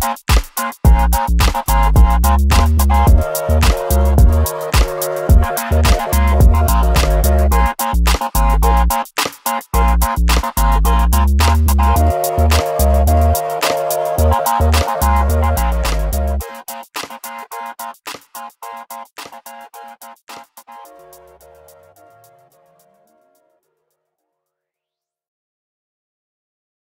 Bye.